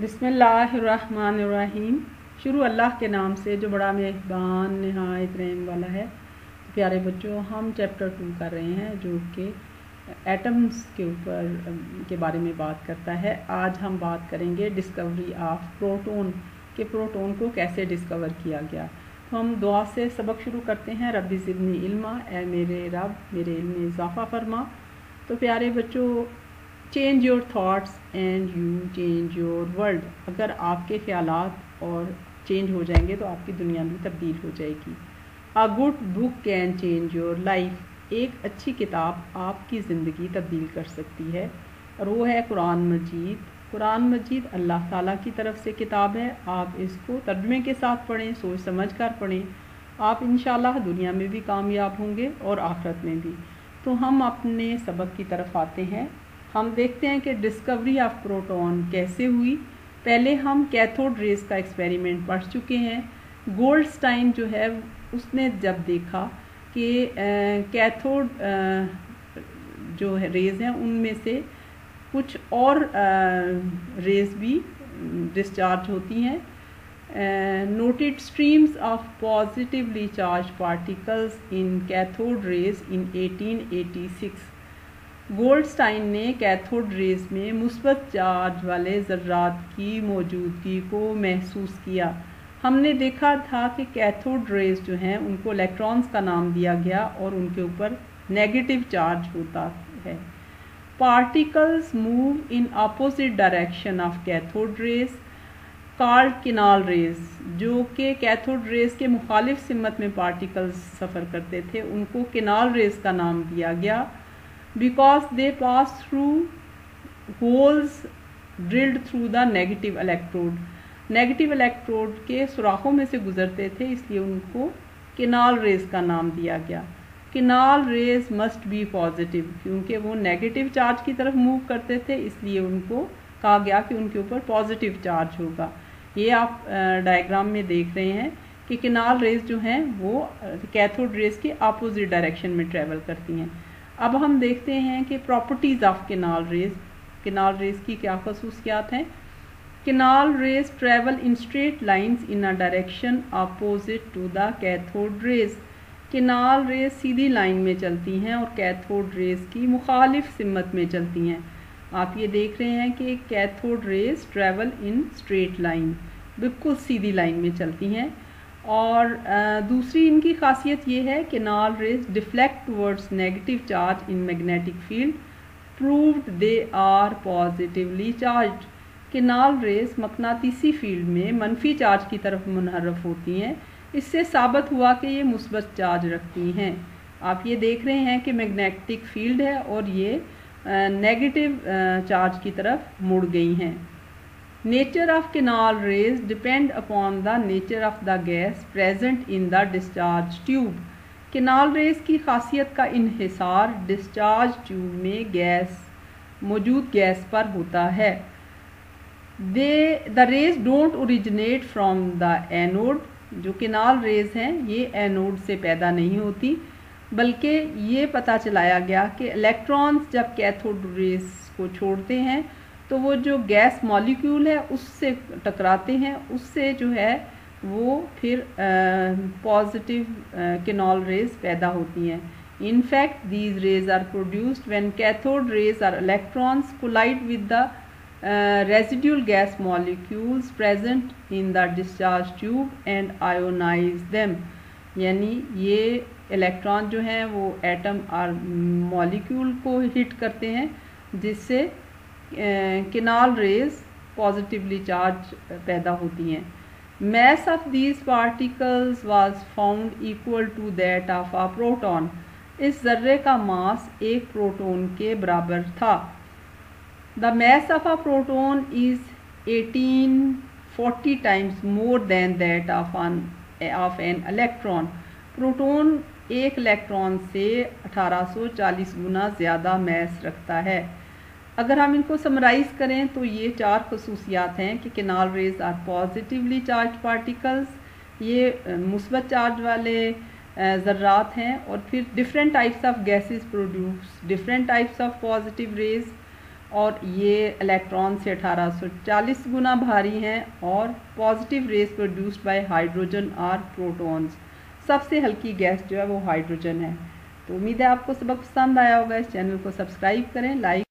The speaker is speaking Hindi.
बिसमीम शुरू अल्लाह के नाम से, जो बड़ा मेहरबान, नहायत, रहम वाला है। तो प्यारे बच्चों, हम चैप्टर टू कर रहे हैं, जो कि एटम्स के ऊपर के बारे में बात करता है। आज हम बात करेंगे डिस्कवरी ऑफ़ प्रोटोन के प्रोटोन को कैसे डिस्कवर किया गया। तो हम दुआ से सबक शुरू करते हैं। रबी ज़िबनी इल्मा ए मेरे रब, मेरे इल्म इजाफ़ा फरमा। तो प्यारे बच्चों change your thoughts and you change your world अगर आपके ख्याल और चेंज हो जाएँगे तो आपकी दुनिया भी तब्दील हो जाएगी। A good book can change your life एक अच्छी किताब आपकी ज़िंदगी तब्दील कर सकती है। और वो है कुरान मजीद। कुरान मजीद अल्लाह ताला की तरफ़ से किताब है। आप इसको तर्जमे के साथ पढ़ें, सोच समझ कर पढ़ें। आप इन दुनिया में भी कामयाब होंगे और आखरत में भी। तो हम अपने सबक की तरफ़ आते हैं। हम देखते हैं कि डिस्कवरी ऑफ़ प्रोटॉन कैसे हुई। पहले हम कैथोड रेस का एक्सपेरिमेंट पढ़ चुके हैं। गोल्डस्टाइन जो है, उसने जब देखा कि कैथोड जो है रेज हैं, उनमें से कुछ और रेज भी डिस्चार्ज होती हैं। Noted streams of positively charge particles in cathode rays in 1886 Goldstein ने कैथोड रेज में मुस्बत चार्ज वाले ज़र्रात की मौजूदगी को महसूस किया। हमने देखा था कि कैथोड रेज जो हैं, उनको इलेक्ट्रॉन्स का नाम दिया गया और उनके ऊपर नेगेटिव चार्ज होता है। Particles move in opposite direction of cathode rays called canal rays जो कि कैथोड रेज के मुखालिफ सिमत में पार्टिकल्स सफ़र करते थे। उनको किनाल रेज का नाम दिया गया because they pass through holes drilled through the negative electrode. Negative electrode के सुराखों में से गुजरते थे, इसलिए उनको किनाल रेज का नाम दिया गया। Canal rays must be positive क्योंकि वो नेगेटिव चार्ज की तरफ़ मूव करते थे, इसलिए उनको कहा गया कि उनके ऊपर पॉजिटिव चार्ज होगा। ये आप डायग्राम में देख रहे हैं कि किनाल रेज जो हैं, वो कैथोड रेज के अपोजिट डायरेक्शन में ट्रेवल करती हैं। अब हम देखते हैं कि properties of canal rays canal rays की क्या खसूसियात हैं? Canal rays travel in straight lines in a direction opposite to the cathode rays canal rays Sidhi line में चलती हैं और कैथोड रेज की मुखालिफ सिमत में चलती हैं। आप ये देख रहे हैं कि cathode rays travel in straight line बिल्कुल सीधी लाइन में चलती हैं। और दूसरी इनकी खासियत ये है canal rays deflect towards negative charge in magnetic field proved they are positively charge canal rays मकनातीसी field में मनफी चार्ज की तरफ़ मुनहरफ होती हैं। इससे साबित हुआ कि ये मुस्बत चार्ज रखती हैं। आप ये देख रहे हैं कि मैग्नेटिक फ़ील्ड है और ये नेगेटिव चार्ज की तरफ़ मुड़ गई हैं। Nature of canal rays depend upon the nature of the gas present in the discharge tube. Canal rays की खासियत का इन्हिसार डिस्चार्ज ट्यूब में गैस मौजूद गैस पर होता है they the rays don't originate from the anode जो किनाल रेज हैं, ये एनोड से पैदा नहीं होती, बल्कि ये पता चलाया गया कि इलेक्ट्रॉन्स जब कैथोड रेस को छोड़ते हैं तो वो जो गैस मॉलिक्यूल है, उससे टकराते हैं, उससे जो है, वो फिर पॉजिटिव किनॉल रेज पैदा होती हैं। In fact these rays are produced when cathode rays are electrons collide with the residual gas molecules present in the discharge tube and ionize them यानी ये इलेक्ट्रॉन जो हैं, वो एटम और मॉलिक्यूल को हिट करते हैं, जिससे किनाल रेज पॉजिटिवली चार्ज पैदा होती हैं। Mass of these particles was found equal to that of a proton इस जर्रे का मास एक प्रोटोन के बराबर था। The mass of a proton is 1840 times more than that of an of an electron proton एक इलेक्ट्रॉन से 1840 गुना ज़्यादा मैस रखता है। अगर हम इनको समराइज़ करें तो ये चार खसूसियात हैं कि canal rays are positively charge particles ये मुस्बत चार्ज वाले ज़र्रात हैं और फिर different types of gases produce different types of positive rays और ये इलेक्ट्रॉन से 1840 गुना भारी हैं और positive rays produced by hydrogen और प्रोटॉन्स सबसे हल्की गैस जो है वो हाइड्रोजन है। तो उम्मीद है आपको सबक पसंद आया होगा। इस चैनल को सब्सक्राइब करें लाइक